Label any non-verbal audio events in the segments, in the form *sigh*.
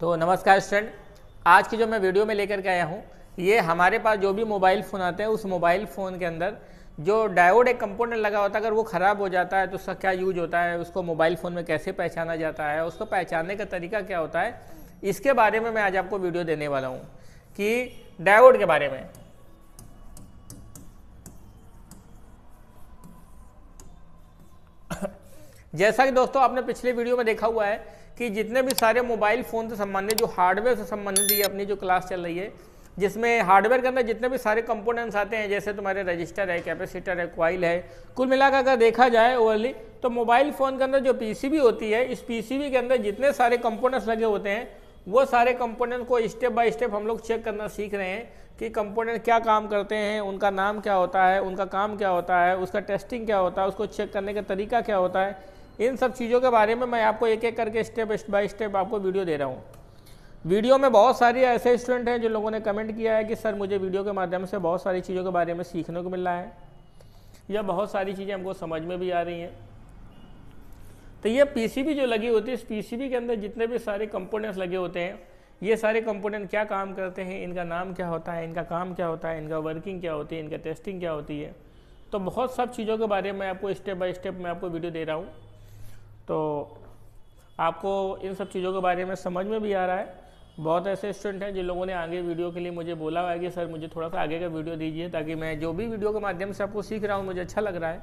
तो नमस्कार स्टूडेंट, आज की जो मैं वीडियो में लेकर के आया हूँ, ये हमारे पास जो भी मोबाइल फ़ोन आते हैं, उस मोबाइल फ़ोन के अंदर जो डायोड एक कंपोनेंट लगा होता है, अगर वो ख़राब हो जाता है तो उसका क्या यूज़ होता है, उसको मोबाइल फ़ोन में कैसे पहचाना जाता है, उसको पहचानने का तरीका क्या होता है, इसके बारे में मैं आज आपको वीडियो देने वाला हूँ, कि डायोड के बारे में। *coughs* जैसा कि दोस्तों, आपने पिछले वीडियो में देखा हुआ है कि जितने भी सारे मोबाइल फ़ोन से संबंधित, जो हार्डवेयर से संबंधित ये अपनी जो क्लास चल रही है, जिसमें हार्डवेयर के अंदर जितने भी सारे कंपोनेंट्स आते हैं, जैसे तुम्हारे रजिस्टर है कैपेसिटर है क्वाइल है, कुल मिलाकर अगर देखा जाए ओवरली तो मोबाइल फ़ोन के अंदर जो पीसीबी होती है, इस पीसीबी के अंदर जितने सारे कंपोनेंट्स लगे होते हैं, वो सारे कंपोनेंट को स्टेप बाय स्टेप हम लोग चेक करना सीख रहे हैं कि कंपोनेंट क्या काम करते हैं, उनका नाम क्या होता है, उनका काम क्या होता है, उसका टेस्टिंग क्या होता है, उसको चेक करने का तरीका क्या होता है। इन सब चीज़ों के बारे में मैं आपको एक एक करके स्टेप बाय स्टेप आपको वीडियो दे रहा हूँ। वीडियो में बहुत सारे ऐसे स्टूडेंट हैं जो लोगों ने कमेंट किया है कि, सर, मुझे वीडियो के माध्यम से बहुत सारी चीज़ों के बारे में सीखने को मिल रहा है। या बहुत सारी चीज़ें हमको समझ में भी आ रही हैं। तो ये पीसीबी जो लगी होती है, इस पीसीबी के अंदर जितने भी सारे कंपोनेंट्स लगे होते हैं, ये सारे कंपोनेंट क्या काम करते हैं, इनका नाम क्या होता है, इनका काम क्या होता है, इनका वर्किंग क्या होती है, इनका टेस्टिंग क्या होती है तो बहुत सब चीज़ों के बारे में आपको स्टेप बाय स्टेप मैं आपको वीडियो दे रहा हूँ। तो आपको इन सब चीज़ों के बारे में समझ में भी आ रहा है। बहुत ऐसे स्टूडेंट हैं जिन लोगों ने आगे वीडियो के लिए मुझे बोला हुआ है कि, सर, मुझे थोड़ा सा आगे का वीडियो दीजिए ताकि मैं जो भी वीडियो के माध्यम से आपको सीख रहा हूँ, मुझे अच्छा लग रहा है।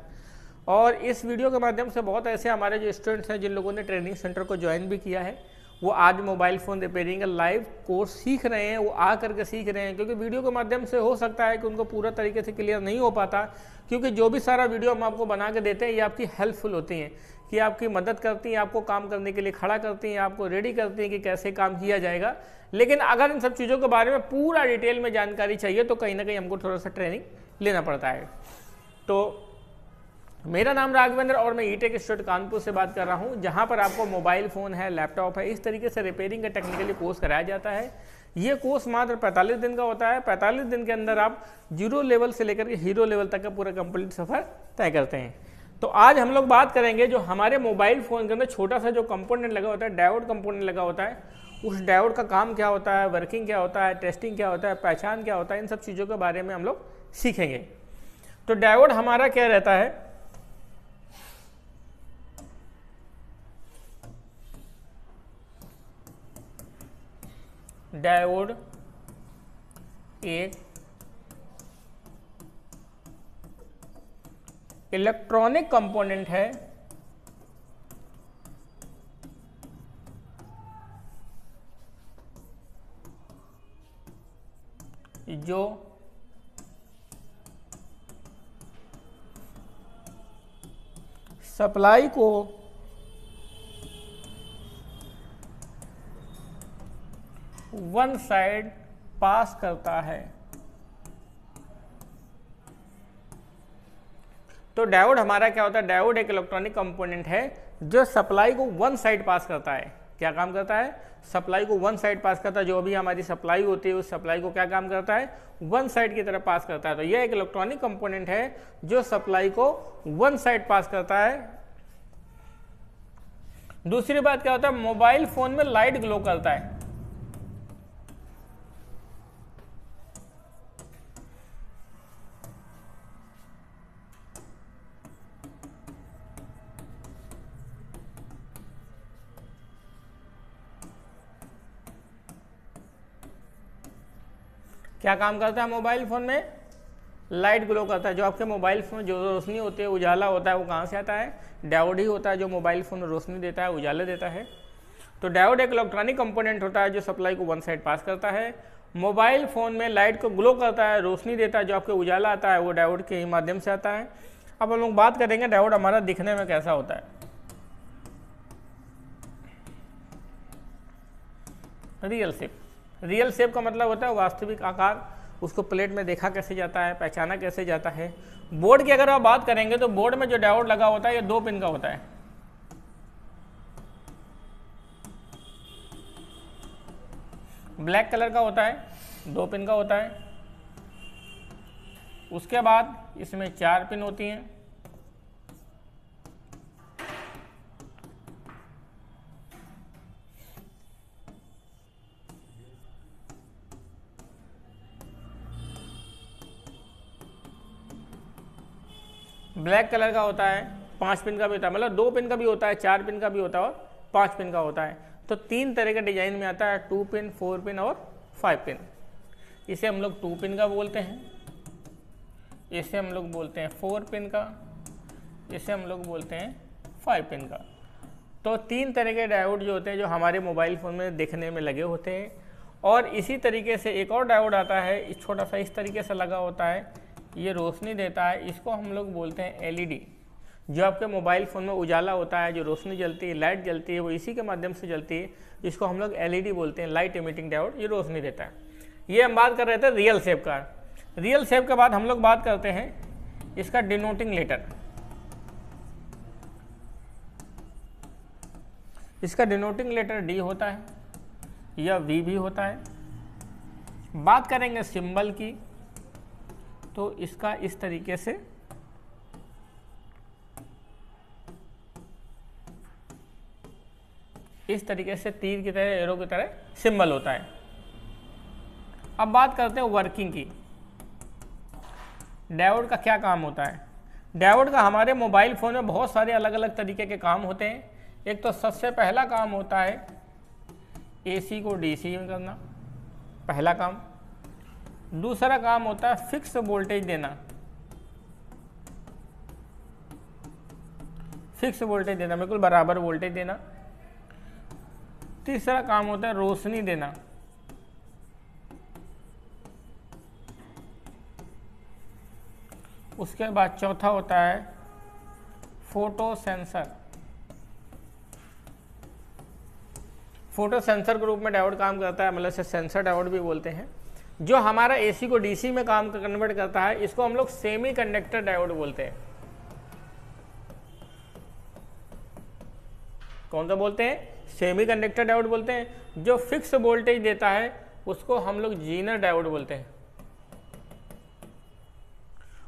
और इस वीडियो के माध्यम से बहुत ऐसे हमारे जो स्टूडेंट्स हैं जिन लोगों ने ट्रेनिंग सेंटर को ज्वाइन भी किया है, वो आज मोबाइल फ़ोन रिपेयरिंग का लाइव कोर्स सीख रहे हैं, वो आ करके सीख रहे हैं। क्योंकि वीडियो के माध्यम से हो सकता है कि उनको पूरा तरीके से क्लियर नहीं हो पाता, क्योंकि जो भी सारा वीडियो हम आपको बना के देते हैं, ये आपकी हेल्पफुल होती हैं। कि आपकी मदद करती हैं, आपको काम करने के लिए खड़ा करती हैं, आपको रेडी करती हैं कि कैसे काम किया जाएगा। लेकिन अगर इन सब चीज़ों के बारे में पूरा डिटेल में जानकारी चाहिए तो कहीं ना कहीं हमको थोड़ा सा ट्रेनिंग लेना पड़ता है। तो मेरा नाम राघवेंद्र और मैं ईटेक स्टूडेंट कानपुर से बात कर रहा हूँ, जहाँ पर आपको मोबाइल फ़ोन है लैपटॉप है, इस तरीके से रिपेयरिंग का टेक्निकली कोर्स कराया जाता है। ये कोर्स मात्र 45 दिन का होता है। 45 दिन के अंदर आप ज़ीरो लेवल से लेकर के हीरो लेवल तक का पूरा कंप्लीट सफ़र तय करते हैं। तो आज हम लोग बात करेंगे जो हमारे मोबाइल फ़ोन के अंदर छोटा सा जो कंपोनेंट लगा होता है, डायोड कंपोनेंट लगा होता है, उस डायोड का काम क्या होता है वर्किंग क्या होता है टेस्टिंग क्या होता है, पहचान क्या होता है, इन सब चीज़ों के बारे में हम लोग सीखेंगे। तो डायोड हमारा क्या रहता है? डायोड एक इलेक्ट्रॉनिक कंपोनेंट है जो सप्लाई को वन साइड पास करता है। तो डायोड हमारा क्या होता है? डायोड एक इलेक्ट्रॉनिक कंपोनेंट है जो सप्लाई को वन साइड पास करता है। क्या काम करता है? सप्लाई को वन साइड पास करता है। जो भी हमारी सप्लाई होती है, उस सप्लाई को क्या काम करता है? वन साइड की तरफ़ पास करता है। तो यह एक इलेक्ट्रॉनिक कंपोनेंट है जो सप्लाई को वन साइड पास करता है। दूसरी बात क्या होता है? मोबाइल फ़ोन में लाइट ग्लो करता है। क्या काम करता है मोबाइल फ़ोन में? लाइट ग्लो करता है। जो आपके मोबाइल फ़ोन जो रोशनी होती है, उजाला होता है, वो कहाँ से आता है? डायोड ही होता है, जो मोबाइल फ़ोन रोशनी देता है, उजाला देता है। तो डायोड एक इलेक्ट्रॉनिक कंपोनेंट होता है, जो सप्लाई को वन साइड पास करता है। मोबाइल फ़ोन में लाइट को ग्लो करता है, रोशनी देता है, जो आपके उजाला आता है, वो डायोड के माध्यम से आता है। अब हम लोग बात करेंगे डायोड हमारा दिखने में कैसा होता है। रियल शेप रियल शेप का मतलब होता है वास्तविक आकार, उसको प्लेट में देखा कैसे जाता है, पहचाना कैसे जाता है। बोर्ड की अगर आप बात करेंगे तो बोर्ड में जो डायोड लगा होता है, ये दो पिन का होता है। ब्लैक कलर का होता है, दो पिन का होता है। उसके बाद इसमें चार पिन होती हैं। ब्लैक कलर का होता है, पाँच पिन का भी होता है मतलब दो पिन का भी होता है, चार पिन का भी होता है और पाँच पिन का होता है। तो तीन तरह के डिज़ाइन में आता है, टू पिन, फोर पिन और फाइव पिन। इसे हम लोग टू पिन का बोलते हैं। इसे हम लोग बोलते हैं फोर पिन का। इसे हम लोग बोलते हैं फाइव पिन का। तो तीन तरह के डायोड जो होते हैं, जो हमारे मोबाइल फ़ोन में देखने में लगे होते हैं। और इसी तरीके से एक और डायोड आता है छोटा सा इस तरीके से लगा होता है। ये रोशनी देता है, इसको हम लोग बोलते हैं एलईडी। जो आपके मोबाइल फ़ोन में उजाला होता है, जो रोशनी जलती है, लाइट जलती है, वो इसी के माध्यम से जलती है, जिसको हम लोग एलईडी बोलते हैं, लाइट इमिटिंग डायोड, ये रोशनी देता है। ये हम बात कर रहे थे रियल सेप का। रियल सेप के बाद हम लोग बात करते हैं इसका डिनोटिंग लेटर। इसका डिनोटिंग लेटर डी होता है या वी भी होता है। बात करेंगे सिंबल की। तो इसका इस तरीके से इस तरीके से तीर की तरह, एरो की तरह सिंबल होता है। अब बात करते हैं वर्किंग की। डायोड का क्या काम होता है? डायोड का हमारे मोबाइल फ़ोन में बहुत सारे अलग अलग तरीके के काम होते हैं। एक तो सबसे पहला काम होता है एसी को डीसी में करना, पहला काम। दूसरा काम होता है फिक्स वोल्टेज देना। फिक्स वोल्टेज देना, बिल्कुल बराबर वोल्टेज देना। तीसरा काम होता है रोशनी देना। उसके बाद चौथा होता है फ़ोटो सेंसर फ़ोटो सेंसर के रूप में डायोड काम करता है मतलब से सेंसर डायोड भी बोलते हैं। जो हमारा एसी को डीसी में काम कन्वर्ट करता है, इसको हम लोग सेमी कंडक्टर डायोड बोलते हैं। कौन सा बोलते हैं? सेमी कंडक्टर डायोड बोलते हैं। जो फिक्स वोल्टेज देता है, उसको हम लोग जीनर डायोड बोलते हैं।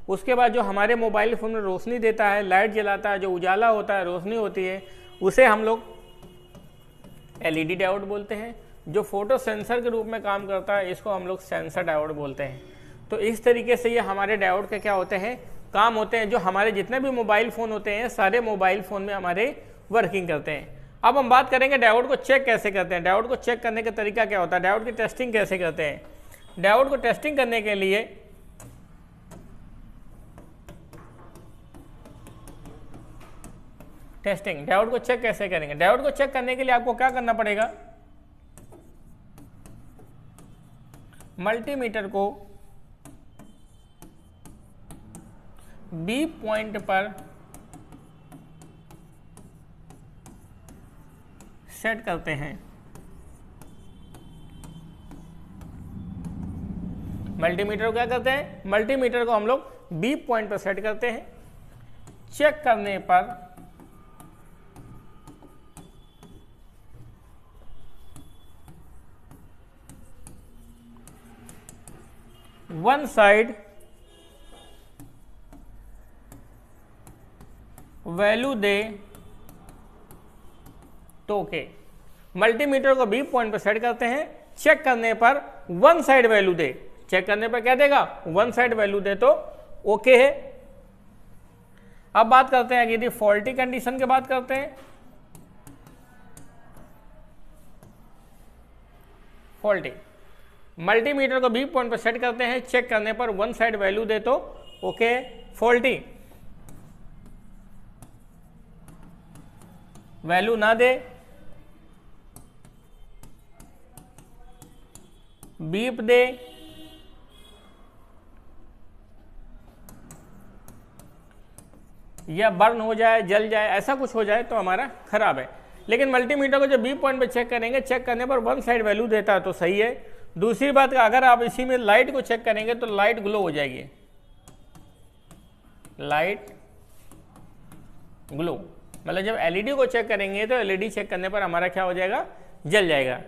उसके बाद जो हमारे मोबाइल फ़ोन में रोशनी देता है लाइट जलाता है, जो उजाला होता है, रोशनी होती है, उसे हम लोग एलईडी डायोड बोलते हैं। जो फ़ोटो सेंसर के रूप में काम करता है, इसको हम लोग सेंसर डायोड बोलते हैं। तो इस तरीके से ये हमारे डायोड के क्या होते हैं? काम होते हैं जो हमारे जितने भी मोबाइल फ़ोन होते हैं, सारे मोबाइल फ़ोन में हमारे वर्किंग करते हैं। अब हम बात करेंगे डायोड को चेक कैसे करते हैं। डायोड को चेक करने का तरीका क्या होता है? डायोड की टेस्टिंग कैसे करते हैं? डायोड को टेस्टिंग करने के लिए टेस्टिंग डायोड को चेक कैसे करेंगे? डायोड को चेक करने के लिए आपको क्या करना पड़ेगा? मल्टीमीटर को बी पॉइंट पर सेट करते हैं। मल्टीमीटर को क्या करते हैं? मल्टीमीटर को हम लोग बी पॉइंट पर सेट करते हैं। चेक करने पर वन साइड वैल्यू दे तो ओके मल्टीमीटर को बी पॉइंट पर सेट करते हैं। चेक करने पर वन साइड वैल्यू दे। चेक करने पर क्या देगा? वन साइड वैल्यू दे तो ओके है। अब बात करते हैं, यदि फॉल्टी कंडीशन की बात करते हैं। फॉल्टी मल्टीमीटर को बी पॉइंट पर सेट करते हैं, चेक करने पर वन साइड वैल्यू दे तो ओके, फॉल्टी। वैल्यू ना दे, बीप दे, या बर्न हो जाए, जल जाए, ऐसा कुछ हो जाए तो हमारा खराब है। लेकिन मल्टीमीटर को जब बी पॉइंट पे चेक करेंगे, चेक करने पर वन साइड वैल्यू देता है तो सही है। दूसरी बात अगर आप इसी में लाइट को चेक करेंगे तो लाइट ग्लो हो जाएगी। लाइट ग्लो मतलब जब एलईडी को चेक करेंगे तो एलईडी चेक करने पर हमारा क्या हो जाएगा? जल जाएगा।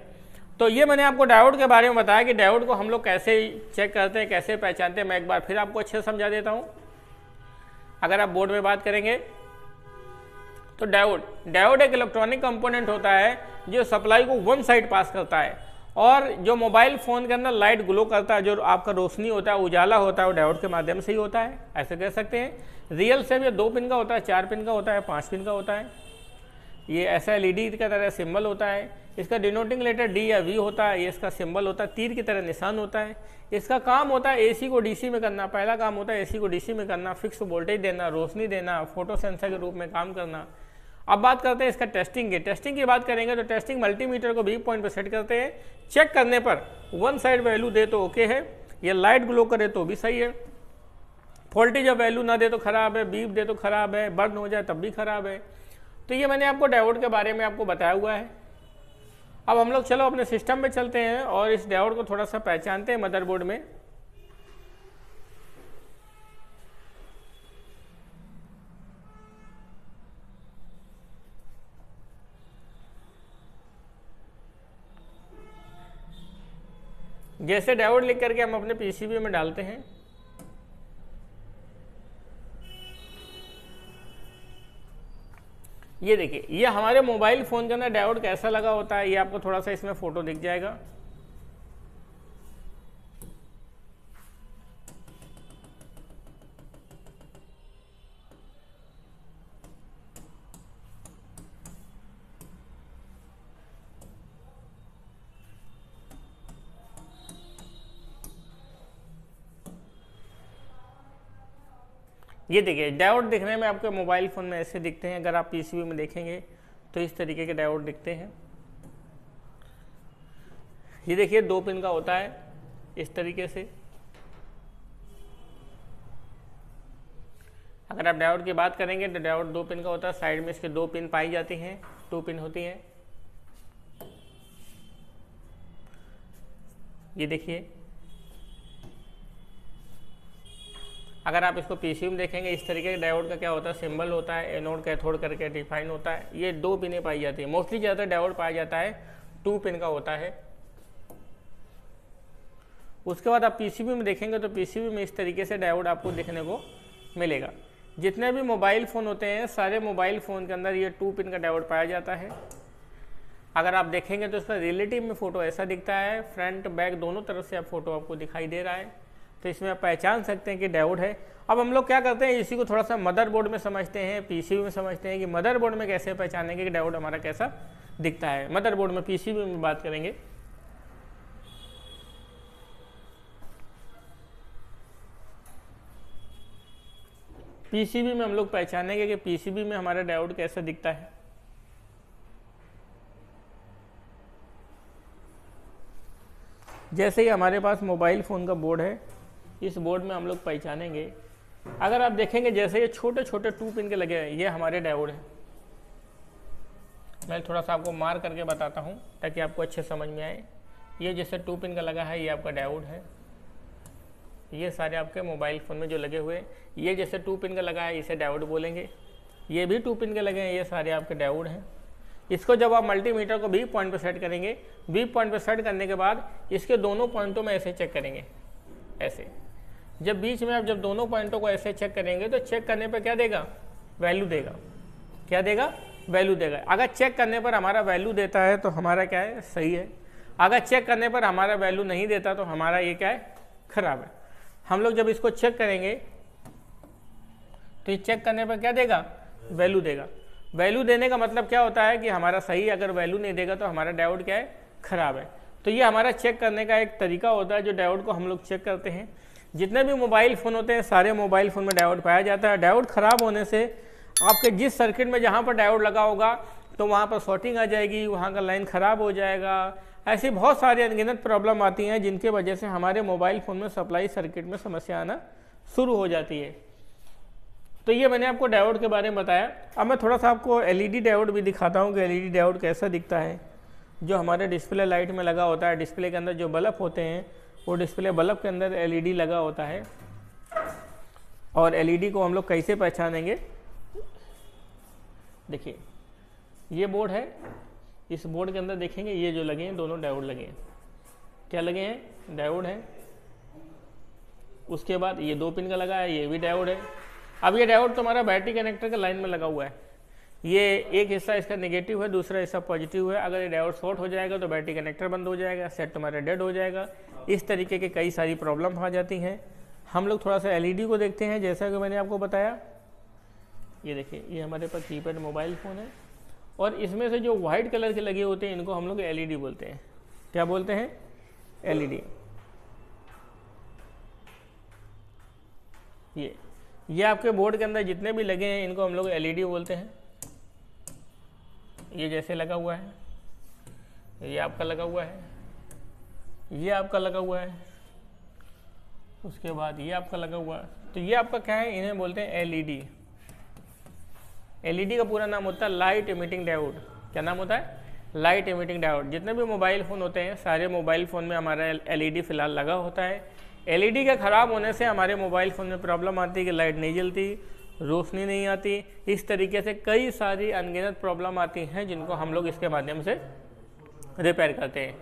तो ये मैंने आपको डायोड के बारे में बताया कि डायोड को हम लोग कैसे चेक करते हैं, कैसे पहचानते हैं। मैं एक बार फिर आपको अच्छे समझा देता हूँ। अगर आप बोर्ड में बात करेंगे तो डायोड डायोड एक इलेक्ट्रॉनिक कंपोनेंट होता है जो सप्लाई को वन साइड पास करता है। और जो मोबाइल फ़ोन के अंदर लाइट ग्लो करता है, जो आपका रोशनी होता है, उजाला होता है, वो डायोड के माध्यम से ही होता है। ऐसे कह सकते हैं। रियल सेम भी दो पिन का होता है, चार पिन का होता है, पाँच पिन का होता है। ये ऐसा एल ई का तरह सिंबल होता है। इसका डिनोटिंग लेटर डी या वी होता है, ये इसका सिंबल होता है, तीर की तरह निशान होता है। इसका काम होता है एसी को डीसी में करना, पहला काम होता है एसी को डीसी में करना, फिक्स वोल्टेज देना, रोशनी देना, फ़ोटो सेंसर के रूप में काम करना। अब बात करते हैं इसका टेस्टिंग की। टेस्टिंग की बात करेंगे तो टेस्टिंग मल्टीमीटर को भी पॉइंट पर सेट करते हैं। चेक करने पर वन साइड वैल्यू दे तो ओके है। ये लाइट ग्लो करे तो भी सही है। फॉल्टी जब वैल्यू ना दे तो खराब है। बीप दे तो खराब है। बर्न हो जाए तब भी खराब है। तो ये मैंने आपको डायोड के बारे में आपको बताया हुआ है। अब हम लोग चलो अपने सिस्टम में चलते हैं और इस डायोड को थोड़ा सा पहचानते हैं मदरबोर्ड में। जैसे डायोड लिख करके हम अपने पीसीबी में डालते हैं। ये देखिए, ये हमारे मोबाइल फ़ोन के अंदर डायोड कैसा लगा होता है, ये आपको थोड़ा सा इसमें फ़ोटो दिख जाएगा। ये देखिए, डायोड दिखने में आपके मोबाइल फ़ोन में ऐसे दिखते हैं, अगर आप पीसीबी में देखेंगे तो इस तरीके के डायोड दिखते हैं। ये देखिए, दो पिन का होता है इस तरीके से। अगर आप डायोड की बात करेंगे तो डायोड दो पिन का होता है, साइड में इसके दो पिन पाई जाती हैं, टू पिन होती हैं। ये देखिए अगर आप इसको पीसी में देखेंगे, इस तरीके के डायोड का क्या होता है? सिंबल होता है एनोड कैथोड करके डिफाइन होता है। ये दो पिनें पाई जाती है। मोस्टली ज़्यादा डायोड पाया जाता है टू पिन का होता है। उसके बाद आप पीसीबी में देखेंगे तो पीसीबी में इस तरीके से डायोड आपको देखने को मिलेगा। जितने भी मोबाइल फ़ोन होते हैं, सारे मोबाइल फ़ोन के अंदर ये टू पिन का डायोड पाया जाता है। अगर आप देखेंगे तो इसका रिलेटिव में फ़ोटो ऐसा दिखता है। फ्रंट बैक दोनों तरफ़ से आप फ़ोटो आपको दिखाई दे रहा है। तो इसमें आप पहचान सकते हैं कि डायोड है। अब हम लोग क्या करते हैं, इसी को थोड़ा सा मदरबोर्ड में समझते हैं पीसीबी में समझते हैं कि मदरबोर्ड में कैसे पहचानेंगे कि डायोड हमारा कैसा दिखता है। मदरबोर्ड में पीसीबी में बात करेंगे। पीसीबी में हम लोग पहचानेंगे कि पीसीबी में हमारा डायोड कैसा दिखता है। जैसे ही हमारे पास मोबाइल फ़ोन का बोर्ड है इस बोर्ड में हम लोग पहचानेंगे। अगर आप देखेंगे, जैसे ये छोटे छोटे टू पिन के लगे हैं, ये हमारे डायोड हैं। मैं थोड़ा सा आपको मार करके बताता हूँ, ताकि आपको अच्छे समझ में आए। ये जैसे टू पिन का लगा है, ये आपका डायोड है। ये सारे आपके मोबाइल फ़ोन में जो लगे हुए ये जैसे टू पिन का लगा है, इसे डायोड बोलेंगे। ये भी टू पिन के लगे हैं, ये सारे आपके डायोड हैं। इसको जब आप मल्टीमीटर को बी पॉइंट पर सेट करेंगे बी पॉइंट पर सेट करने के बाद इसके दोनों पॉइंटों में ऐसे चेक करेंगे, ऐसे। जब बीच में आप जब दोनों पॉइंटों को ऐसे चेक करेंगे तो चेक करने पर क्या देगा? वैल्यू देगा। क्या देगा? वैल्यू देगा। अगर चेक करने पर हमारा वैल्यू देता है तो हमारा क्या है? सही है। अगर चेक करने पर हमारा वैल्यू नहीं देता तो हमारा ये क्या है? खराब है। हम लोग जब इसको चेक करेंगे तो ये चेक करने पर क्या देगा? वैल्यू देगा। वैल्यू देने का मतलब क्या होता है कि हमारा सही अगर वैल्यू नहीं देगा तो हमारा डायोड क्या है? खराब है। तो ये हमारा चेक करने का एक तरीका होता है, जो डायोड को हम लोग चेक करते हैं। जितने भी मोबाइल फ़ोन होते हैं, सारे मोबाइल फ़ोन में डायोड पाया जाता है। डायोड ख़राब होने से आपके जिस सर्किट में जहाँ पर डायोड लगा होगा तो वहाँ पर शॉर्टिंग आ जाएगी, वहाँ का लाइन ख़राब हो जाएगा। ऐसी बहुत सारी अनगिनत प्रॉब्लम आती हैं, जिनके वजह से हमारे मोबाइल फ़ोन में सप्लाई सर्किट में समस्या आना शुरू हो जाती है। तो ये मैंने आपको डायोड के बारे में बताया। अब मैं थोड़ा सा आपको एलईडी डायोड भी दिखाता हूँ कि एलईडी डायोड कैसा दिखता है। जो हमारे डिस्प्ले लाइट में लगा होता है, डिस्प्ले के अंदर जो बल्ब होते हैं वो डिस्प्ले बल्ब के अंदर एलईडी लगा होता है। और एलईडी को हम लोग कैसे पहचानेंगे? देखिए, ये बोर्ड है। इस बोर्ड के अंदर देखेंगे, ये जो लगे हैं, दोनों डायोड लगे हैं। क्या लगे हैं? डायोड है। उसके बाद ये दो पिन का लगा है, ये भी डायोड है। अब ये डायोड तुम्हारा बैटरी कनेक्टर के लाइन में लगा हुआ है। ये एक हिस्सा इसका नेगेटिव है, दूसरा हिस्सा पॉजिटिव है। अगर ये डायोड शॉर्ट हो जाएगा तो बैटरी कनेक्टर बंद हो जाएगा सेट तुम्हारा डेड हो जाएगा। इस तरीके के कई सारी प्रॉब्लम आ जाती हैं। हम लोग थोड़ा सा एलईडी को देखते हैं, जैसा कि मैंने आपको बताया। ये देखिए, ये हमारे पास कीपैड मोबाइल फ़ोन है। और इसमें से जो वाइट कलर के लगे होते हैं, इनको हम लोग एलईडी बोलते हैं। क्या बोलते हैं? एलईडी ये ये आपके बोर्ड के अंदर जितने भी लगे हैं, इनको हम लोग एलईडी बोलते हैं। ये जैसे लगा हुआ है, ये आपका लगा हुआ है, ये आपका लगा हुआ है, उसके बाद ये आपका लगा हुआ है। तो ये आपका क्या है? इन्हें बोलते हैं एलईडी एलईडी का पूरा नाम होता है लाइट इमिटिंग डायोड क्या नाम होता है? लाइट इमिटिंग डायोड जितने भी मोबाइल फ़ोन होते हैं, सारे मोबाइल फ़ोन में हमारा एलईडी फ़िलहाल लगा होता है। एलईडी के ख़राब होने से हमारे मोबाइल फ़ोन में प्रॉब्लम आती है कि लाइट नहीं जलती। रोशनी नहीं आती। इस तरीके से कई सारी अनगिनत प्रॉब्लम आती हैं जिनको हम लोग इसके माध्यम से रिपेयर करते हैं।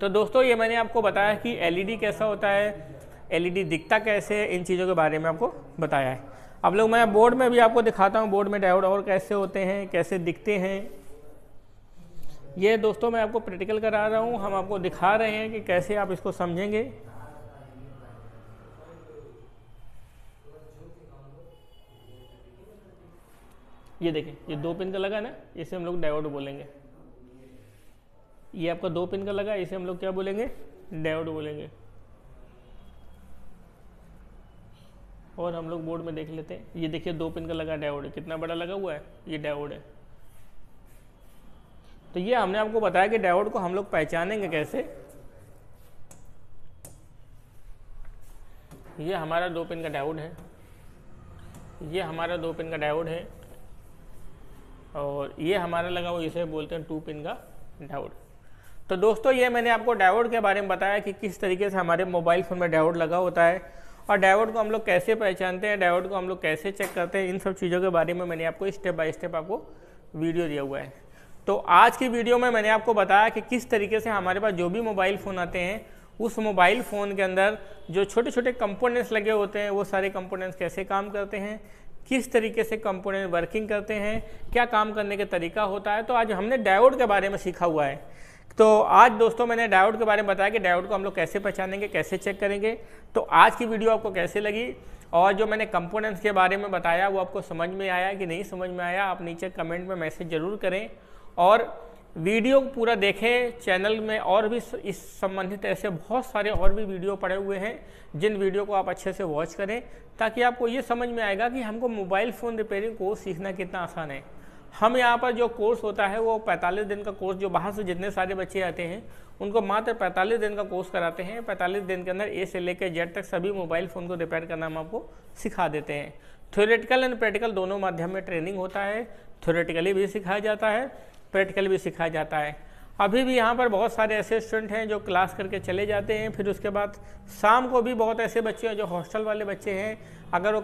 तो दोस्तों, ये मैंने आपको बताया कि एलईडी कैसा होता है एलईडी दिखता कैसे है, इन चीज़ों के बारे में आपको बताया है। अब लोग, मैं बोर्ड में भी आपको दिखाता हूँ बोर्ड में डायोड और कैसे होते हैं, कैसे दिखते हैं। ये दोस्तों, मैं आपको प्रैक्टिकल करा रहा हूँ। हम आपको दिखा रहे हैं कि कैसे आप इसको समझेंगे। ये देखें, ये दो पिन का लगा ना इसे हम लोग डायोड बोलेंगे। ये आपका दो पिन का लगा, इसे हम लोग क्या बोलेंगे? डायोड बोलेंगे। और हम लोग बोर्ड में देख लेते हैं। ये देखिए, दो पिन का लगा डायोड कितना बड़ा लगा हुआ है? ये डायोड है। तो ये हमने आपको बताया कि डायोड को हम लोग पहचानेंगे कैसे? ये हमारा दो पिन का डायोड है। ये हमारा दो पिन का डायोड है। और ये हमारा लगा हुआ, इसे बोलते हैं टू पिन का डायोड। तो दोस्तों, ये मैंने आपको डायोड के बारे में बताया कि किस तरीके से हमारे मोबाइल फ़ोन में डायोड लगा होता है और डायोड को हम लोग कैसे पहचानते हैं, डायोड को हम लोग कैसे चेक करते हैं, इन सब चीज़ों के बारे में मैंने आपको स्टेप बाय स्टेप आपको वीडियो दिया हुआ है। तो आज की वीडियो में मैंने आपको बताया कि किस तरीके से हमारे पास जो भी मोबाइल फ़ोन आते हैं, उस मोबाइल फ़ोन के अंदर जो छोटे छोटे कंपोनेंट्स लगे होते हैं, वो सारे कंपोनेंट्स कैसे काम करते हैं किस तरीके से कंपोनेंट वर्किंग करते हैं, क्या काम करने का तरीका होता है तो आज हमने डायोड के बारे में सीखा हुआ है। तो आज दोस्तों मैंने डायोड के बारे में बताया कि डायोड को हम लोग कैसे पहचानेंगे, कैसे चेक करेंगे। तो आज की वीडियो आपको कैसे लगी, और जो मैंने कंपोनेंट्स के बारे में बताया, वो आपको समझ में आया कि नहीं समझ में आया, आप नीचे कमेंट में मैसेज ज़रूर करें। और वीडियो को पूरा देखें, चैनल में और भी इस संबंधित ऐसे बहुत सारे और भी वीडियो पड़े हुए हैं, जिन वीडियो को आप अच्छे से वॉच करें, ताकि आपको ये समझ में आएगा कि हमको मोबाइल फ़ोन रिपेयरिंग कोर्स सीखना कितना आसान है। हम यहाँ पर जो कोर्स होता है, वो 45 दिन का कोर्स जो बाहर से जितने सारे बच्चे आते हैं, उनको मात्र 45 दिन का कोर्स कराते हैं 45 दिन के अंदर ए से लेकर जेड तक सभी मोबाइल फ़ोन को रिपेयर करना हम आपको सिखा देते हैं। थ्योरेटिकल एंड प्रैक्टिकल दोनों माध्यम में ट्रेनिंग होता है थ्योरेटिकली भी सिखाया जाता है प्रैक्टिकल भी सिखाया जाता है। अभी भी यहाँ पर बहुत सारे ऐसे स्टूडेंट हैं जो क्लास करके चले जाते हैं, फिर उसके बाद शाम को भी बहुत ऐसे बच्चे हैं जो हॉस्टल वाले बच्चे हैं। अगर वो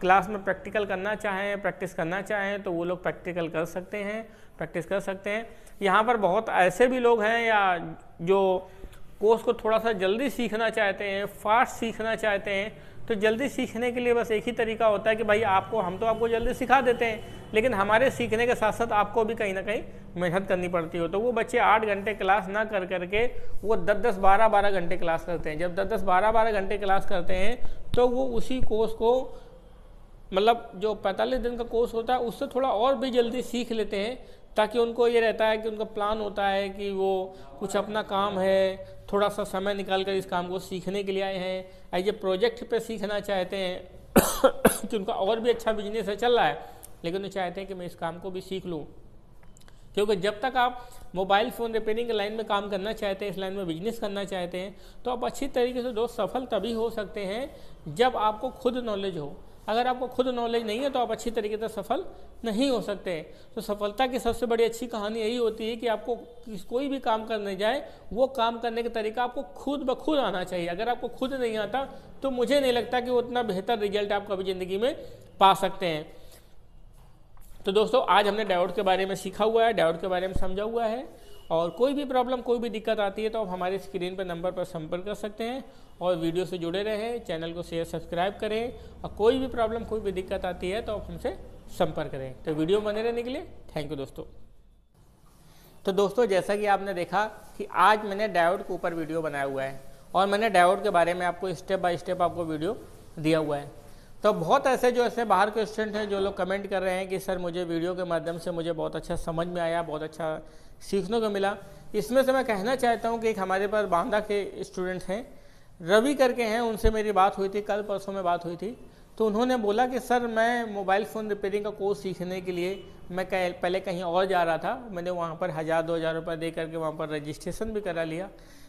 क्लास में प्रैक्टिकल करना चाहें, प्रैक्टिस करना चाहें तो वो लोग प्रैक्टिकल कर सकते हैं, प्रैक्टिस कर सकते हैं। यहाँ पर बहुत ऐसे भी लोग हैं या जो कोर्स को थोड़ा सा जल्दी सीखना चाहते हैं, फास्ट सीखना चाहते हैं तो जल्दी सीखने के लिए बस एक ही तरीका होता है कि भाई आपको, हम तो आपको जल्दी सिखा देते हैं, लेकिन हमारे सीखने के साथ साथ आपको भी कहीं ना कहीं मेहनत करनी पड़ती हो। तो वो बच्चे आठ घंटे क्लास ना कर करके वो दस दस बारह बारह घंटे क्लास करते हैं। जब दस दस बारह बारह घंटे क्लास करते हैं तो वो उसी कोर्स को मतलब जो 45 दिन का कोर्स होता है, उससे थोड़ा और भी जल्दी सीख लेते हैं, ताकि उनको ये रहता है कि उनका प्लान होता है कि वो कुछ अपना काम है थोड़ा सा समय निकाल कर इस काम को सीखने के लिए आए हैं। एज ए प्रोजेक्ट पे सीखना चाहते हैं कि *coughs* उनका और भी अच्छा बिज़नेस है, चल रहा है। लेकिन वो चाहते हैं कि मैं इस काम को भी सीख लूँ। क्योंकि जब तक आप मोबाइल फ़ोन रिपेयरिंग लाइन में काम करना चाहते हैं, इस लाइन में बिज़नेस करना चाहते हैं तो आप अच्छी तरीके से दोस्त सफल तभी हो सकते हैं जब आपको खुद नॉलेज हो। अगर आपको खुद नॉलेज नहीं है तो आप अच्छी तरीके से सफल नहीं हो सकते। तो सफलता की सबसे बड़ी अच्छी कहानी यही होती है कि आपको कोई भी काम करने जाए, वो काम करने का तरीका आपको खुद ब खुद आना चाहिए। अगर आपको खुद नहीं आता तो मुझे नहीं लगता कि उतना बेहतर रिज़ल्ट आप कभी ज़िंदगी में पा सकते हैं। तो दोस्तों, आज हमने डायोड के बारे में सीखा हुआ है, डायोड के बारे में समझा हुआ है। और कोई भी प्रॉब्लम कोई भी दिक्कत आती है तो आप हमारे स्क्रीन पर नंबर पर संपर्क कर सकते हैं और वीडियो से जुड़े रहें चैनल को शेयर सब्सक्राइब करें और कोई भी प्रॉब्लम कोई भी दिक्कत आती है तो आप हमसे संपर्क करें। तो वीडियो बने रहने के लिए थैंक यू दोस्तों। तो दोस्तों, जैसा कि आपने देखा कि आज मैंने डायोड के ऊपर वीडियो बनाया हुआ है और मैंने डायोड के बारे में आपको स्टेप बाय स्टेप आपको वीडियो दिया हुआ है। तो बहुत ऐसे जो ऐसे बाहर के स्टूडेंट हैं जो लोग कमेंट कर रहे हैं कि, सर, मुझे वीडियो के माध्यम से मुझे बहुत अच्छा समझ में आया, बहुत अच्छा सीखने को मिला। इसमें से मैं कहना चाहता हूँ कि एक हमारे पास बांदा के स्टूडेंट हैं। रवि करके हैं, उनसे मेरी बात हुई थी, कल परसों में बात हुई थी। तो उन्होंने बोला कि, सर, मैं मोबाइल फ़ोन रिपेयरिंग का कोर्स सीखने के लिए, मैं कह, पहले कहीं और जा रहा था। मैंने वहाँ पर हज़ार, दो हज़ार रुपये दे करके वहाँ पर रजिस्ट्रेशन भी करा लिया।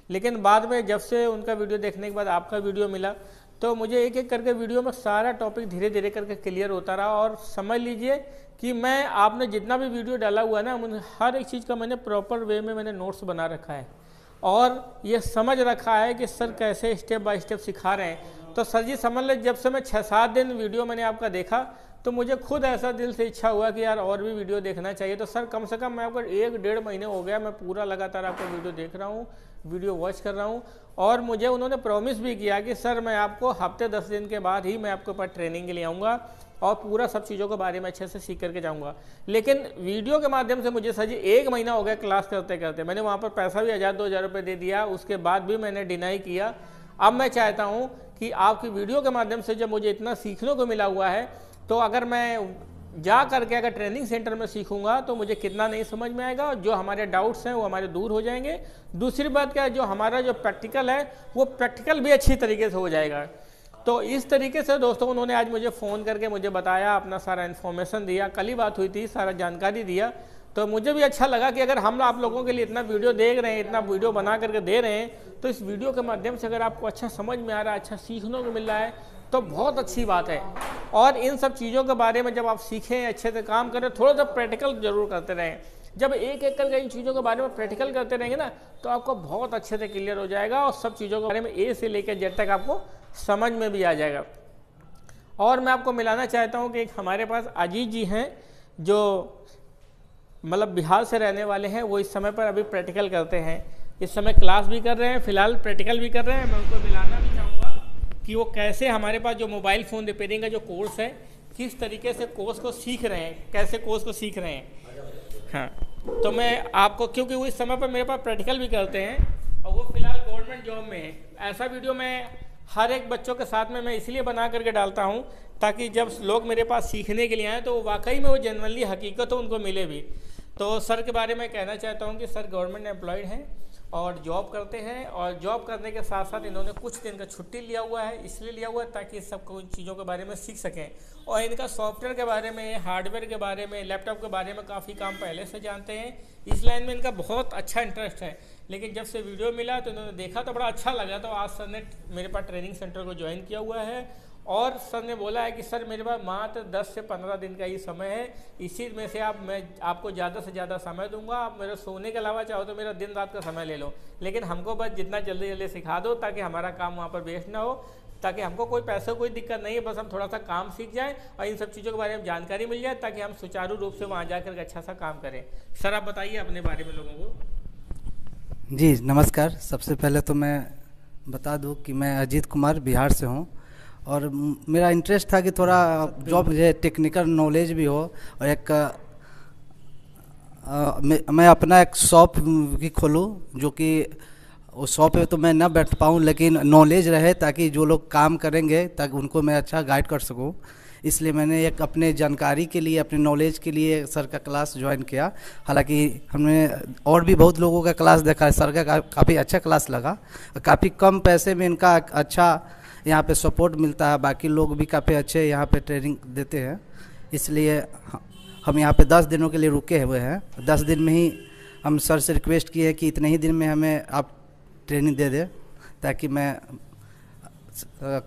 लेकिन बाद में जब से उनका वीडियो देखने के बाद आपका वीडियो मिला तो मुझे एक एक करके वीडियो में सारा टॉपिक धीरे धीरे करके क्लियर होता रहा और समझ लीजिए कि मैं, आपने जितना भी वीडियो डाला हुआ है ना हर एक चीज़ का मैंने प्रॉपर वे में मैंने नोट्स बना रखा है। और ये समझ रखा है कि सर कैसे स्टेप बाय स्टेप सिखा रहे हैं। तो सर जी, समझ लें जब से मैं छः सात दिन वीडियो मैंने आपका देखा तो मुझे खुद ऐसा दिल से इच्छा हुआ कि यार और भी वीडियो देखना चाहिए। तो सर, कम से कम मैं आपको एक डेढ़ महीने हो गया, मैं पूरा लगातार आपका वीडियो देख रहा हूँ, वीडियो वॉच कर रहा हूँ। और मुझे उन्होंने प्रॉमिस भी किया कि सर, मैं आपको हफ़्ते दस दिन के बाद ही मैं आपके ऊपर ट्रेनिंग के लिए आऊँगा। और पूरा सब चीज़ों के बारे में अच्छे से सीख करके जाऊँगा। लेकिन वीडियो के माध्यम से मुझे सर जी एक महीना हो गया क्लास करते करते। मैंने वहाँ पर पैसा भी हज़ार, दो हज़ार रुपये दे दिया, उसके बाद भी मैंने डिनाई किया। अब मैं चाहता हूँ कि आपकी वीडियो के माध्यम से जब मुझे इतना सीखने को मिला हुआ है तो अगर मैं जा करके अगर ट्रेनिंग सेंटर में सीखूँगा तो मुझे कितना नहीं समझ में आएगा। जो हमारे डाउट्स हैं, वो हमारे दूर हो जाएँगे। दूसरी बात क्या है, जो हमारा जो प्रैक्टिकल है, वो प्रैक्टिकल भी अच्छी तरीके से हो जाएगा। तो इस तरीके से दोस्तों उन्होंने आज मुझे फ़ोन करके मुझे बताया, अपना सारा इन्फॉर्मेशन दिया, कल ही बात हुई थी, सारा जानकारी दिया। तो मुझे भी अच्छा लगा कि अगर हम आप लोगों के लिए इतना वीडियो देख रहे हैं, इतना वीडियो बना करके दे रहे हैं तो इस वीडियो के माध्यम से अगर आपको अच्छा समझ में आ रहा है अच्छा सीखने को मिल रहा है तो बहुत अच्छी बात है। और इन सब चीज़ों के बारे में जब आप सीखें, अच्छे से काम करें, थोड़ा सा प्रैक्टिकल ज़रूर करते रहें। जब एक एक करके इन चीज़ों के बारे में प्रैक्टिकल करते रहेंगे ना तो आपको बहुत अच्छे से क्लियर हो जाएगा और सब चीज़ों के बारे में ए से लेकर जेड तक आपको समझ में भी आ जाएगा। और मैं आपको मिलाना चाहता हूँ कि एक हमारे पास अजीत जी हैं, जो मतलब बिहार से रहने वाले हैं, वो इस समय पर अभी प्रैक्टिकल करते हैं। इस समय क्लास भी कर रहे हैं, फ़िलहाल प्रैक्टिकल भी कर रहे हैं। मैं उनको मिलाना भी चाहूँगा कि वो कैसे हमारे पास जो मोबाइल फ़ोन रिपेयरिंग का जो कोर्स है, किस तरीके से कोर्स को सीख रहे हैं, कैसे कोर्स को सीख रहे हैं। हाँ। तो मैं आपको, क्योंकि वो इस समय पर मेरे पास प्रैक्टिकल भी करते हैं, और वो फ़िलहाल गवर्नमेंट जॉब में है। ऐसा वीडियो मैं हर एक बच्चों के साथ में मैं इसलिए बना करके डालता हूँ, ताकि जब लोग मेरे पास सीखने के लिए आए तो वाकई में वो जनरली हकीकत हो उनको मिले भी। तो सर के बारे में कहना चाहता हूँ कि सर गवर्नमेंट एम्प्लॉयड हैं और जॉब करते हैं और जॉब करने के साथ साथ इन्होंने कुछ दिन का छुट्टी लिया हुआ है, इसलिए लिया हुआ है ताकि सब कुछ चीज़ों के बारे में सीख सकें। और इनका सॉफ्टवेयर के बारे में हार्डवेयर के बारे में लैपटॉप के बारे में काफ़ी काम पहले से जानते हैं। इस लाइन में इनका बहुत अच्छा इंटरेस्ट है। लेकिन जब से वीडियो मिला तो इन्होंने देखा तो बड़ा अच्छा लगा तो आज सर ने मेरे पास ट्रेनिंग सेंटर को ज्वाइन किया हुआ है। और सर ने बोला है कि सर मेरे पास मात्र 10 से 15 दिन का ही समय है। इसी में से आप, मैं आपको ज़्यादा से ज़्यादा समय दूँगा। आप मेरे सोने के अलावा चाहो तो मेरा दिन रात का समय ले लो। लेकिन हमको बस जितना जल्दी जल्दी सिखा दो ताकि हमारा काम वहाँ पर वेस्ट ना हो, ताकि हमको कोई पैसे कोई दिक्कत नहीं है। बस हम थोड़ा सा काम सीख जाएँ और इन सब चीज़ों के बारे में जानकारी मिल जाए ताकि हम सुचारू रूप से वहाँ जाकर अच्छा सा काम करें। सर, आप बताइए अपने बारे में लोगों को। जी, नमस्कार। सबसे पहले तो मैं बता दूँ कि मैं अजीत कुमार बिहार से हूँ। और मेरा इंटरेस्ट था कि थोड़ा जॉब मुझे टेक्निकल नॉलेज भी हो और एक आ, मैं, मैं अपना एक शॉप भी खोलूँ जो कि उस शॉप पे तो मैं ना बैठ पाऊँ लेकिन नॉलेज रहे ताकि जो लोग काम करेंगे ताकि उनको मैं अच्छा गाइड कर सकूँ। इसलिए मैंने एक अपने जानकारी के लिए अपने नॉलेज के लिए सर का क्लास ज्वाइन किया। हालाँकि हमने और भी बहुत लोगों का क्लास देखा है सर का काफ़ी अच्छा क्लास लगा। काफ़ी कम पैसे में इनका अच्छा यहाँ पे सपोर्ट मिलता है, बाकी लोग भी काफ़ी अच्छे यहाँ पे ट्रेनिंग देते हैं। इसलिए हम यहाँ पे दस दिनों के लिए रुके हुए हैं। दस दिन में ही हम सर से रिक्वेस्ट किए कि इतने ही दिन में हमें आप ट्रेनिंग दे दें, ताकि मैं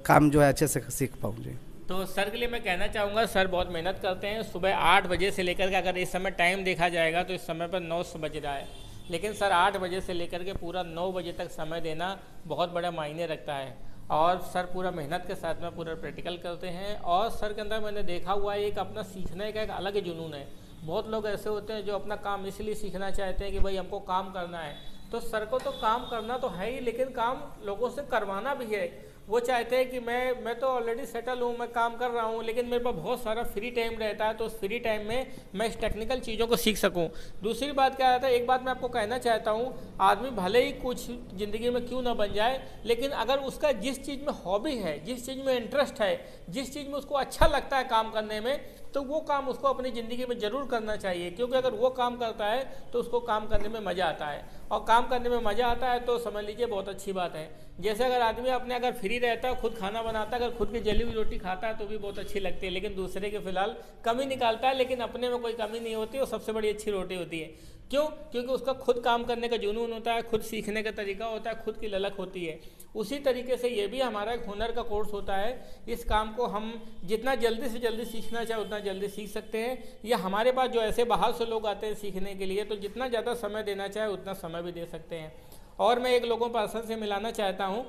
काम जो है अच्छे से सीख पाऊँ। जी। तो सर के लिए मैं कहना चाहूँगा, सर बहुत मेहनत करते हैं। सुबह आठ बजे से लेकर के अगर इस समय टाइम देखा जाएगा तो इस समय पर नौ बज रहा है। लेकिन सर आठ बजे से लेकर के पूरा नौ बजे तक समय देना बहुत बड़ा मायने रखता है। और सर पूरा मेहनत के साथ में पूरा प्रैक्टिकल करते हैं। और सर के अंदर मैंने देखा हुआ है, एक अपना सीखने का एक अलग ही जुनून है। बहुत लोग ऐसे होते हैं जो अपना काम इसलिए सीखना चाहते हैं कि भाई हमको काम करना है। तो सर को तो काम करना तो है ही, लेकिन काम लोगों से करवाना भी है। वो चाहते हैं कि मैं मैं तो ऑलरेडी सेटल हूँ, मैं काम कर रहा हूँ, लेकिन मेरे पास बहुत सारा फ्री टाइम रहता है तो उस फ्री टाइम में मैं इस टेक्निकल चीज़ों को सीख सकूँ। दूसरी बात क्या रहता है, एक बात मैं आपको कहना चाहता हूँ, आदमी भले ही कुछ ज़िंदगी में क्यों ना बन जाए, लेकिन अगर उसका जिस चीज़ में हॉबी है, जिस चीज़ में इंटरेस्ट है, जिस चीज़ में उसको अच्छा लगता है काम करने में तो वो काम उसको अपनी ज़िंदगी में ज़रूर करना चाहिए, क्योंकि अगर वो काम करता है तो उसको काम करने में मज़ा आता है। और काम करने में मज़ा आता है तो समझ लीजिए बहुत अच्छी बात है। जैसे अगर आदमी अपने अगर फ्री रहता है, खुद खाना बनाता है, अगर खुद की जली हुई रोटी खाता है तो भी बहुत अच्छी लगती है, लेकिन दूसरे के फ़िलहाल कमी निकालता है, लेकिन अपने में कोई कमी नहीं होती और सबसे बड़ी अच्छी रोटी होती है। क्यों? क्योंकि उसका खुद काम करने का जुनून होता है, खुद सीखने का तरीका होता है, खुद की ललक होती है। उसी तरीके से ये भी हमारा एक हुनर का कोर्स होता है। इस काम को हम जितना जल्दी से जल्दी सीखना चाहे उतना जल्दी सीख सकते हैं। या हमारे पास जो ऐसे बाहर से लोग आते हैं सीखने के लिए तो जितना ज़्यादा समय देना चाहे उतना समय भी दे सकते हैं। और मैं एक लोगों पर्सन से मिलाना चाहता हूँ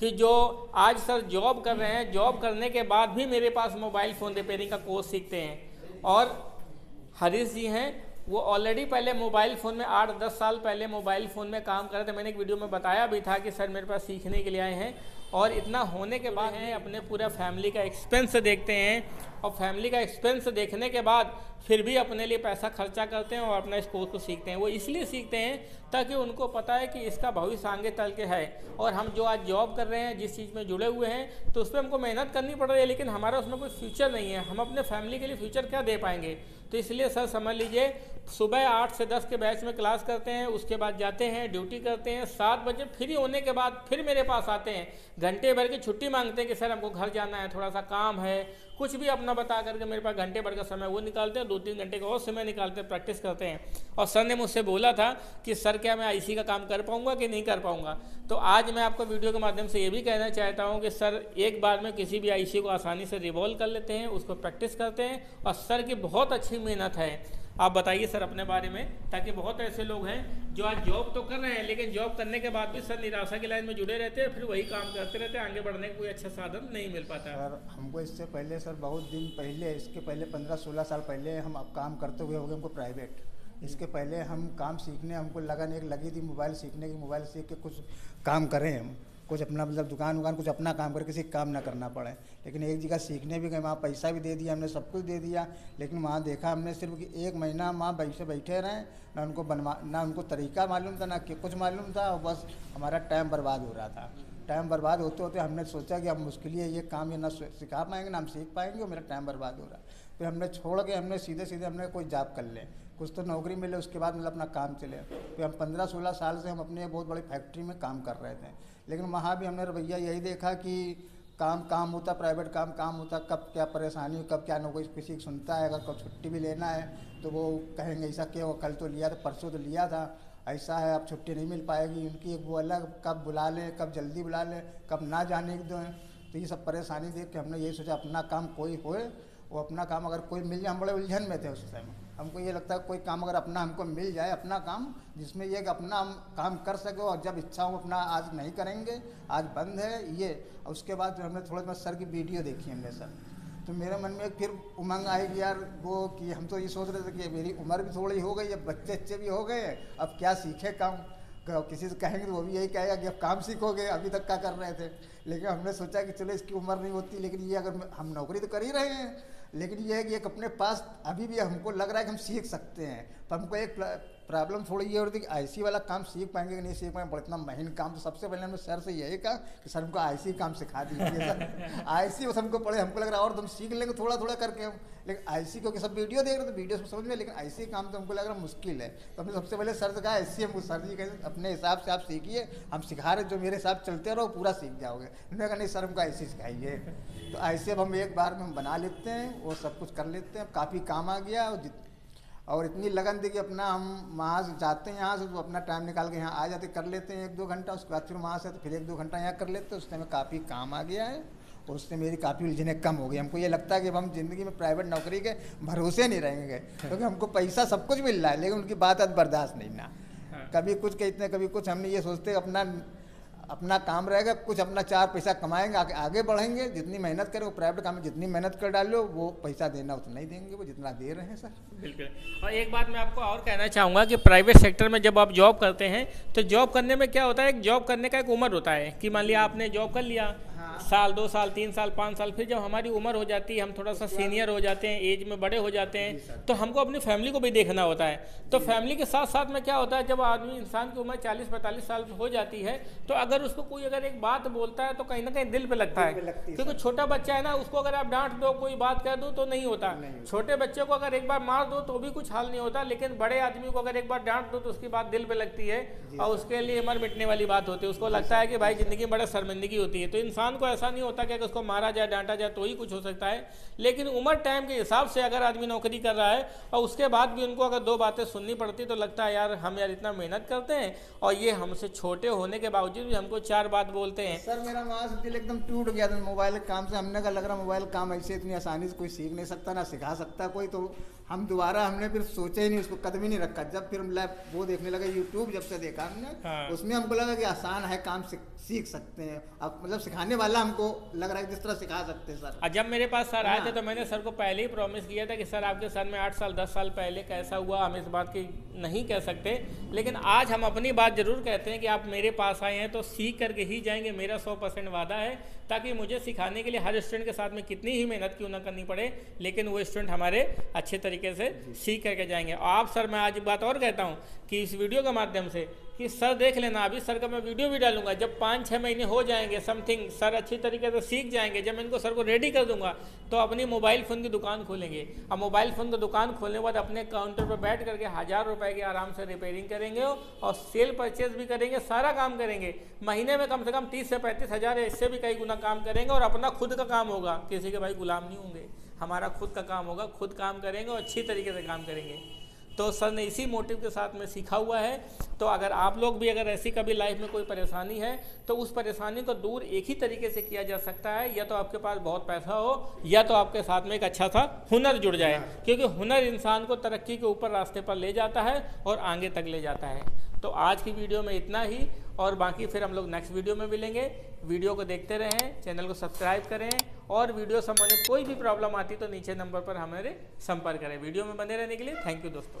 कि जो आज सर जॉब कर रहे हैं, जॉब करने के बाद भी मेरे पास मोबाइल फ़ोन रिपेयरिंग का कोर्स सीखते हैं। और हरीश जी हैं वो ऑलरेडी पहले मोबाइल फ़ोन में आठ, दस साल पहले मोबाइल फ़ोन में काम कर रहे थे। मैंने एक वीडियो में बताया भी था कि सर मेरे पास सीखने के लिए आए हैं और इतना होने के बाद हैं अपने पूरा फैमिली का एक्सपेंस देखते हैं। और फैमिली का एक्सपेंस देखने के बाद फिर भी अपने लिए पैसा खर्चा करते हैं और अपना इस कोर्स को सीखते हैं। वो इसलिए सीखते हैं ताकि उनको पता है कि इसका भविष्य आगे तल के है और हम जो आज जॉब कर रहे हैं, जिस चीज़ में जुड़े हुए हैं तो उस पर हमको मेहनत करनी पड़ रही है, लेकिन हमारा उसमें कोई फ्यूचर नहीं है। हम अपने फैमिली के लिए फ्यूचर क्या दे पाएँगे? तो इसलिए सर, समझ लीजिए, सुबह आठ से दस के बैच में क्लास करते हैं, उसके बाद जाते हैं ड्यूटी करते हैं, सात बजे फ्री होने के बाद फिर मेरे पास आते हैं। घंटे भर की छुट्टी मांगते हैं कि सर, हमको घर जाना है, थोड़ा सा काम है कुछ भी अपना बता करके मेरे पास घंटे भर का समय, वो निकालते हैं दो तीन घंटे का और समय निकालते हैं प्रैक्टिस करते हैं। और सर ने मुझसे बोला था कि, सर, क्या मैं आईसी का काम कर पाऊँगा कि नहीं कर पाऊँगा? तो आज मैं आपको वीडियो के माध्यम से ये भी कहना चाहता हूँ कि, सर, एक बार में किसी भी आईसी को आसानी से रिवॉल्व कर लेते हैं, उसको प्रैक्टिस करते हैं और सर की बहुत अच्छी मेहनत है। आप बताइए सर अपने बारे में, ताकि बहुत ऐसे लोग हैं जो आज जॉब तो कर रहे हैं, लेकिन जॉब करने के बाद भी सर निराशा की लाइन में जुड़े रहते हैं, फिर वही काम करते रहते हैं, आगे बढ़ने का कोई अच्छा साधन नहीं मिल पाता। सर, हमको इससे पहले सर बहुत दिन पहले, इसके पहले पंद्रह सोलह साल पहले हम अब काम करते हुए हो गए हमको प्राइवेट इसके पहले हम काम सीखने हमको लगन एक लगी थी मोबाइल सीखने की मोबाइल सीख के कुछ काम करें हम। कुछ अपना मतलब दुकान वुकान कुछ अपना काम कर किसी काम ना करना पड़े। लेकिन एक जगह सीखने भी गए, वहाँ पैसा भी दे दिया, हमने सब कुछ दे दिया। लेकिन वहाँ देखा हमने सिर्फ़ कि एक महीना वहाँ बैठे बैठे रहें, ना उनको बनवा, ना उनको तरीका मालूम था, ना कुछ मालूम था, और बस हमारा टाइम बर्बाद हो रहा था। टाइम बर्बाद होते होते हमने सोचा कि अब मुश्किल है ये काम ये ना सिखा पाएँगे, ना हम सीख पाएँगे, और मेरा टाइम बर्बाद हो रहा। है फिर हमने छोड़ के हमने सीधे सीधे हमने कोई जॉब कर लें। कुछ तो नौकरी मिले, उसके बाद मतलब अपना काम चले। फिर हम पंद्रह सोलह साल से हम अपने बहुत बड़ी फैक्ट्री में काम कर रहे थे। लेकिन वहाँ भी हमने रवैया यही देखा कि काम काम होता प्राइवेट काम काम होता, कब क्या परेशानी हो, कब क्या नौकरी किसी सुनता है, अगर कब छुट्टी भी लेना है तो वो कहेंगे ऐसा क्या, कल तो लिया था, परसों तो लिया था, ऐसा है, अब छुट्टी नहीं मिल पाएगी, उनकी एक वो अलग, कब बुला लें, कब जल्दी बुला लें, कब ना जाने दें तो ये सब परेशानी देख के हमने यही सोचा, अपना काम कोई होए, वो अपना काम अगर कोई मिल जाए, हम बड़े उलझन में थे उस टाइम हमको ये लगता है कोई काम अगर अपना हमको मिल जाए, अपना काम, जिसमें ये अपना हम काम कर सके और जब इच्छा हो अपना आज नहीं करेंगे, आज बंद है ये। उसके बाद जो हमने थोड़ा बहुत सर की वीडियो देखी हमने सर। तो मेरे मन में फिर उमंग कि यार वो कि हम तो ये सोच रहे थे कि मेरी उम्र भी थोड़ी हो गई, अब बच्चे अच्छे भी हो गए अब क्या सीखे काम? किसी से कहेंगे तो वो भी यही कहेगा कि अब काम सीखोगे, अभी तक क्या कर रहे थे? लेकिन हमने सोचा कि चलो इसकी उम्र नहीं होती, लेकिन ये अगर हम नौकरी तो कर ही रहे हैं। लेकिन ये है कि एक अपने पास अभी भी हमको लग रहा है कि हम सीख सकते हैं। पर हमको एक प्रॉब्लम थोड़ी ये होती है कि आईसी वाला काम सीख पाएँगे कि नहीं सीख पाएँगे? इतना महीन काम तो सबसे पहले हमने सर से यही कहा कि सर हमको आईसी काम सिखा दीजिए सर। आईसी बस हमको पढ़े हमको लग रहा है और तुम सीख लेंगे थोड़ा थोड़ा करके। हम लेकिन आईसी क्योंकि सब वीडियो देख रहे थे वीडियो से समझ में लेकिन आईसी काम तो हमको लग रहा मुश्किल है। तो हमने सबसे पहले सर से कहा ऐसी हमको सर जी कहें अपने हिसाब से आप सीखिए हम सिखा रहे जो मेरे हिसाब चलते रहो पूरा सीख जाओगे। उन्होंने कहा नहीं सर हमको ऐसी सिखाइए। तो ऐसे अब हम एक बार में हम बना लेते हैं वो सब कुछ कर लेते हैं काफ़ी काम आ गया और और इतनी लगन थी कि अपना हम वहाँ से जाते हैं यहाँ से तो अपना टाइम निकाल के यहाँ आ जाते कर लेते हैं एक दो घंटा उसके बाद फिर वहाँ से तो फिर एक दो घंटा यहाँ कर लेते हैं। उससे हमें काफ़ी काम आ गया है और उससे मेरी काफ़ी उलझने कम हो गई। हमको ये लगता है कि हम ज़िंदगी में प्राइवेट नौकरी के भरोसे नहीं रहेंगे क्योंकि हमको पैसा सब कुछ मिल रहा है लेकिन उनकी बात आज बर्दाश्त नहीं ना। हाँ। कभी कुछ कहते हैं कभी कुछ हमने ये सोचते अपना अपना काम रहेगा, कुछ अपना चार पैसा कमाएँगे, आगे आगे बढ़ेंगे, जितनी मेहनत करें, वो प्राइवेट काम में जितनी मेहनत कर डालो वो पैसा देना उतना ही देंगे, वो जितना दे रहे हैं सर। बिल्कुल। और एक बात मैं आपको और कहना चाहूँगा कि प्राइवेट सेक्टर में जब आप जॉब करते हैं तो जॉब करने में क्या होता है जॉब करने का एक उम्र होता है, कि मान लिया आपने जॉब कर लिया साल दो साल तीन साल पाँच साल फिर जब हमारी उम्र हो जाती है हम थोड़ा सा सीनियर हो जाते हैं एज में बड़े हो जाते हैं तो हमको अपनी फैमिली को भी देखना होता है। तो फैमिली के साथ साथ में क्या होता है जब आदमी इंसान की उम्र चालीस पैंतालीस साल हो जाती है तो अगर उसको कोई अगर एक बात बोलता है तो कहीं ना कहीं दिल पर लगता है। क्योंकि छोटा बच्चा है ना उसको अगर आप डांट दो कोई बात कह दो तो नहीं होता। छोटे बच्चे को अगर एक बार मार दो तो भी कुछ हाल नहीं होता लेकिन बड़े आदमी को अगर एक बार डांट दो तो उसकी बात दिल पर लगती है और उसके लिए मर मिटने वाली बात होती है। उसको लगता है कि भाई ज़िंदगी में बड़ा शर्मिंदगी होती है। तो इंसान को ऐसा नहीं होता कि अगर उसको मारा जाए, डांटा जाए तो ही कुछ हो सकता है। लेकिन उम्र टाइम के हिसाब से अगर आदमी नौकरी कर रहा है और उसके बाद भी उनको अगर दो बातें सुननी पड़ती तो लगता है, यार, हम यार इतना मेहनत करते हैं और ये हमसे छोटे होने के बावजूद भी हमको चार बात बोलते हैं। सर, मेरा वहाँ से दिल एकदम टूट गया था, मोबाइल काम से। हमने का लग रहा मोबाइल काम ऐसे इतनी आसानी से कोई सीख नहीं सकता, ना सिखा सकता कोई तो हम दोबारा हमने फिर सोचा ही नहीं उसको कदम ही नहीं रखा। जब फिर हम लैब वो देखने लगे यूट्यूब जब से देखा हमने हाँ। उसमें हमको लगा कि आसान है काम सीख सकते हैं। अब मतलब सिखाने वाला हमको लग रहा है जिस तरह सिखा सकते हैं सर। जब मेरे पास सर आए थे हाँ। तो मैंने सर को पहले ही प्रॉमिस किया था कि सर आपके सर में आठ साल दस साल पहले कैसा हुआ हम इस बात की नहीं कह सकते। लेकिन आज हम अपनी बात ज़रूर कहते हैं कि आप मेरे पास आए हैं तो सीख करके ही जाएँगे मेरा सौ वादा है। ताकि मुझे सिखाने के लिए हर स्टूडेंट के साथ में कितनी ही मेहनत क्यों ना करनी पड़े लेकिन वो स्टूडेंट हमारे अच्छे तरीके से सीख करके जाएँगे। और आप सर मैं आज बात और कहता हूँ कि इस वीडियो के माध्यम से कि सर देख लेना, अभी सर का मैं वीडियो भी डालूँगा, जब पाँच छः महीने हो जाएँगे समथिंग सर अच्छी तरीके से सीख जाएँगे, जब मैं इनको सर को रेडी कर दूँगा तो अपनी मोबाइल फ़ोन की दुकान खोलेंगे। अब मोबाइल फ़ोन की दुकान खोलने के बाद अपने काउंटर पर बैठ करके हज़ार रुपए की आराम से रिपेयरिंग करेंगे और सेल परचेज भी करेंगे, सारा काम करेंगे। महीने में कम से कम तीस से पैंतीस हज़ार, इससे भी कई गुना काम करेंगे, और अपना खुद का काम होगा। किसी के भाई गुलाम नहीं होंगे। हमारा खुद का काम होगा, खुद काम करेंगे और अच्छी तरीके से काम करेंगे। तो सर ने इसी मोटिव के साथ में सीखा हुआ है। तो अगर आप लोग भी अगर ऐसी कभी लाइफ में कोई परेशानी है तो उस परेशानी को दूर एक ही तरीके से किया जा सकता है। या तो आपके पास बहुत पैसा हो, या तो आपके साथ में एक अच्छा सा हुनर जुड़ जाए। क्योंकि हुनर इंसान को तरक्की के ऊपर रास्ते पर ले जाता है और आगे तक ले जाता है। तो आज की वीडियो में इतना ही, और बाकी फिर हम लोग नेक्स्ट वीडियो में मिलेंगे। वीडियो को देखते रहें, चैनल को सब्सक्राइब करें और वीडियो संबंधित कोई भी प्रॉब्लम आती तो नीचे नंबर पर हमारे संपर्क करें। वीडियो में बने रहने के लिए थैंक यू दोस्तों।